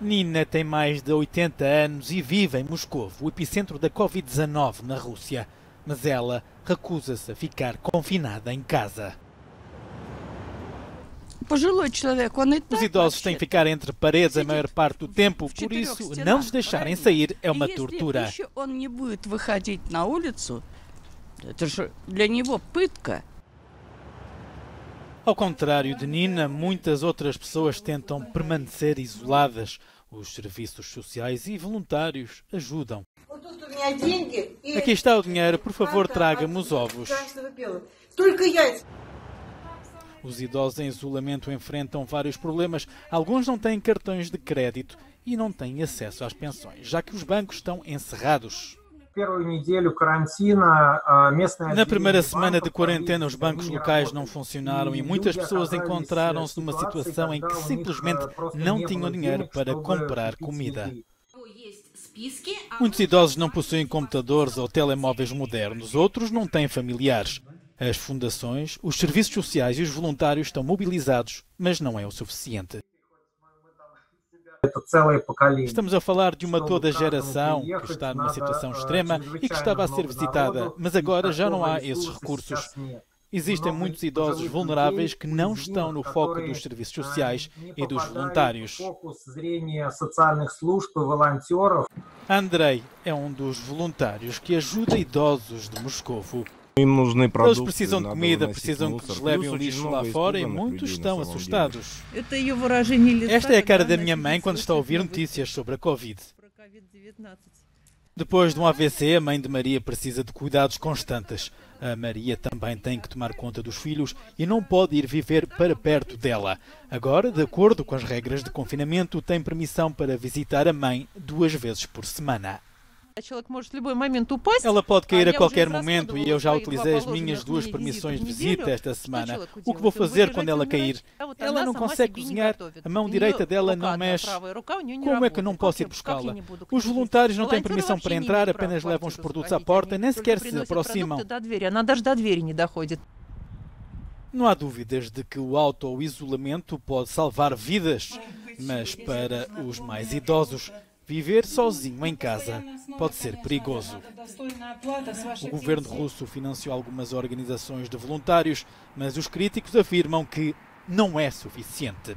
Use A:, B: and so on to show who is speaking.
A: Nina tem mais de 80 anos e vive em Moscou, o epicentro da Covid-19 na Rússia. Mas ela recusa-se a ficar confinada em casa. Os idosos têm que ficar entre paredes a maior parte do tempo, por isso não os deixarem sair é uma tortura. Ao contrário de Nina, muitas outras pessoas tentam permanecer isoladas. Os serviços sociais e voluntários ajudam. Aqui está o dinheiro, por favor, traga-me os ovos. Os idosos em isolamento enfrentam vários problemas. Alguns não têm cartões de crédito e não têm acesso às pensões, já que os bancos estão encerrados. Na primeira semana de quarentena, os bancos locais não funcionaram e muitas pessoas encontraram-se numa situação em que simplesmente não tinham dinheiro para comprar comida. Muitos idosos não possuem computadores ou telemóveis modernos, outros não têm familiares. As fundações, os serviços sociais e os voluntários estão mobilizados, mas não é o suficiente. Estamos a falar de uma toda geração que está numa situação extrema e que estava a ser visitada, mas agora já não há esses recursos. Existem muitos idosos vulneráveis que não estão no foco dos serviços sociais e dos voluntários. Andrei é um dos voluntários que ajuda idosos de Moscovo. Eles precisam de comida, precisam que lhes levem o lixo lá fora e muitos estão assustados. Esta é a cara da minha mãe quando está a ouvir notícias sobre a Covid. Depois de um AVC, a mãe de Maria precisa de cuidados constantes. A Maria também tem que tomar conta dos filhos e não pode ir viver para perto dela. Agora, de acordo com as regras de confinamento, tem permissão para visitar a mãe duas vezes por semana. Ela pode cair a qualquer momento e eu já utilizei as minhas duas permissões de visita esta semana. O que vou fazer quando ela cair? Ela não consegue cozinhar, a mão direita dela não mexe. Como é que não posso ir buscá-la? Os voluntários não têm permissão para entrar, apenas levam os produtos à porta, nem sequer se aproximam. Não há dúvidas de que o auto-isolamento pode salvar vidas, mas para os mais idosos, Viver sozinho em casa pode ser perigoso. O governo russo financiou algumas organizações de voluntários, mas os críticos afirmam que não é suficiente.